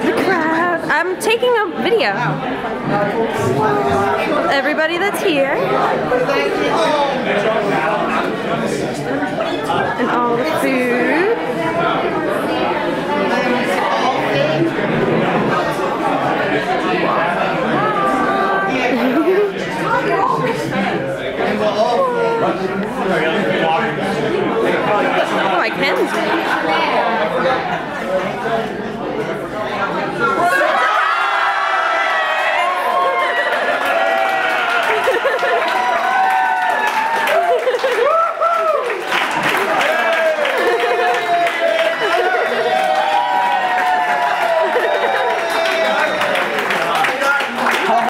the crowd. I'm taking a video. Everybody that's here. Oh, I can.